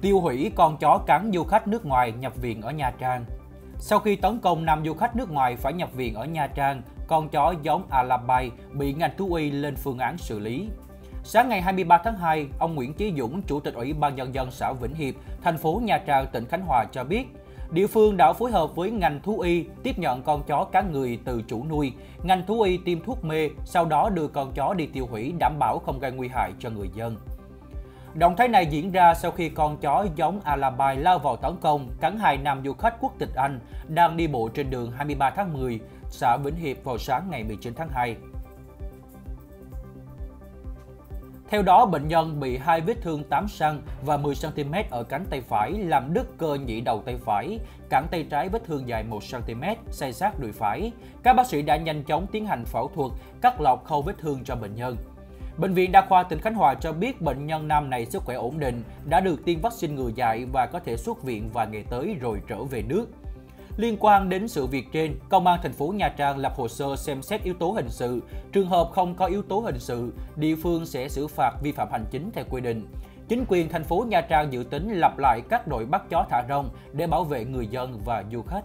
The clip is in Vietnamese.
tiêu hủy con chó cắn du khách nước ngoài nhập viện ở Nha Trang. Sau khi tấn công 5 du khách nước ngoài phải nhập viện ở Nha Trang, con chó giống Alabay bị ngành thú y lên phương án xử lý. Sáng ngày 23 tháng 2, ông Nguyễn Chí Dũng, Chủ tịch Ủy ban Nhân dân xã Vĩnh Hiệp, thành phố Nha Trang, tỉnh Khánh Hòa cho biết, địa phương đã phối hợp với ngành thú y tiếp nhận con chó cắn người từ chủ nuôi. Ngành thú y tiêm thuốc mê, sau đó đưa con chó đi tiêu hủy đảm bảo không gây nguy hại cho người dân. Động thái này diễn ra sau khi con chó giống Alabai lao vào tấn công, cắn hai nam du khách quốc tịch Anh đang đi bộ trên đường 23 tháng 10, xã Vĩnh Hiệp vào sáng ngày 19 tháng 2. Theo đó, bệnh nhân bị hai vết thương 8 cm và 10 cm ở cánh tay phải làm đứt cơ nhĩ đầu tay phải, cẳng tay trái vết thương dài 1 cm, xây sát đùi phải. Các bác sĩ đã nhanh chóng tiến hành phẫu thuật, cắt lọc khâu vết thương cho bệnh nhân. Bệnh viện Đa khoa tỉnh Khánh Hòa cho biết bệnh nhân nam này sức khỏe ổn định, đã được tiêm vaccine ngừa dại và có thể xuất viện vài ngày tới rồi trở về nước. Liên quan đến sự việc trên, Công an thành phố Nha Trang lập hồ sơ xem xét yếu tố hình sự. Trường hợp không có yếu tố hình sự, địa phương sẽ xử phạt vi phạm hành chính theo quy định. Chính quyền thành phố Nha Trang dự tính lập lại các đội bắt chó thả rông để bảo vệ người dân và du khách.